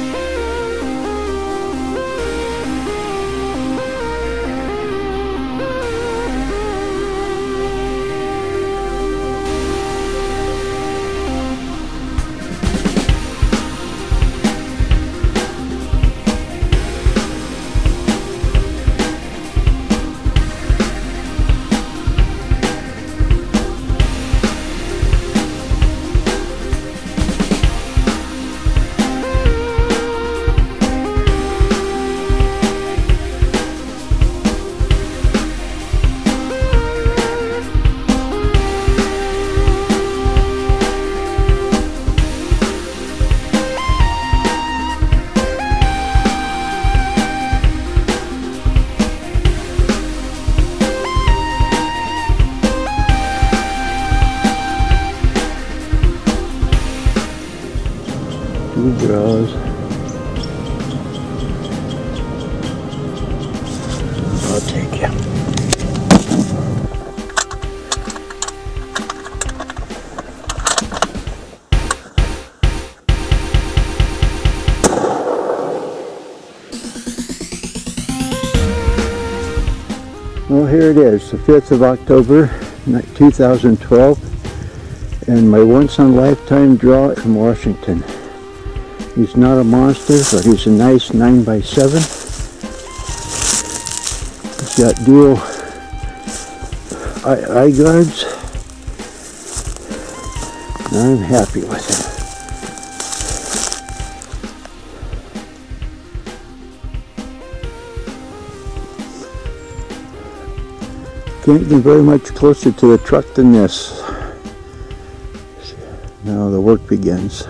two bras. I'll take you. Well, here it is, the 5th of October, 2012, and my once-in-a-lifetime draw from Washington. He's not a monster, but he's a nice 9 by 7 He's got dual eye, eye guards. I'm happy with him. Can't get very much closer to the truck than this. Now the work begins.